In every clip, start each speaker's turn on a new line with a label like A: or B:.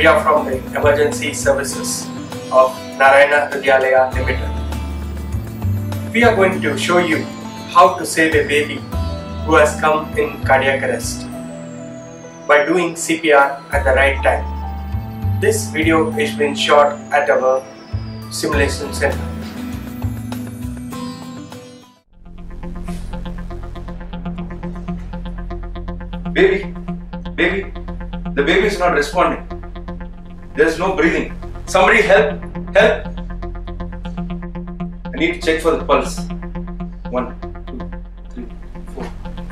A: we are from the Emergency Services of Narayana Hrudayalaya Limited. We are going to show you how to save a baby who has come in cardiac arrest by doing CPR at the right time. This video is being shot at our simulation center.
B: Baby, baby, the baby is not responding. There's no breathing. Somebody help! Help! I need to check for the pulse. One, two, three, four,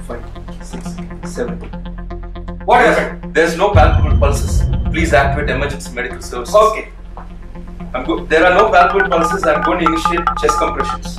B: five, six, seven. What happened? There's no palpable pulses. Please activate emergency medical services. Okay. I'm go- there are no palpable pulses. I'm going to initiate chest compressions.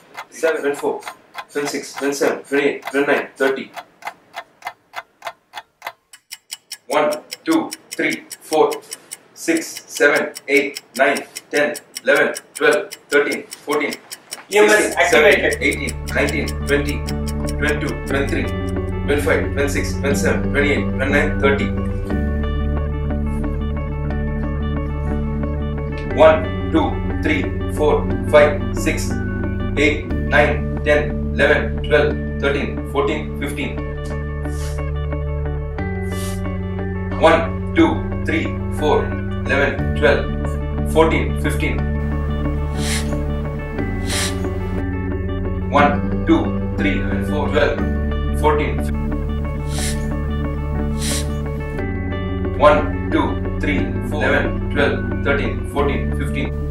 B: 7, 24, 26, 27, 28, 29, 30. 1, 2, 3, 4, 6, 7, 8, 9, 10, 11, 12, 13, 14, 16, 17, 18, 19, 20, 22, 23, 25, 26, 27, 28, 29, 30. 1, 2, 3, 4, 5, 6, 8, 9, 10, 11, 12, 13, 14, 15. 1, 2, 3, 4, 11, 12, 14, 15. 1, 2, 3, 4, 12, 14, 15. 1, 2, 3, 4, 11, 12, 13, 14, 15.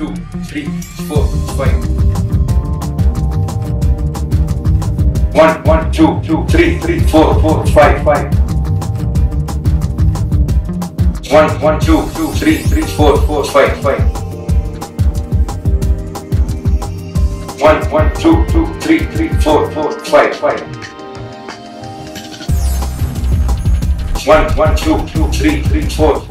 B: two, three, four, five. One, one, two, two, three, three, four, four, five, five. One, one, two, two, three, three, four, four, five, five. One, one, two, two, three, three, four, four, five, five. One, one, two, two, three, three, four.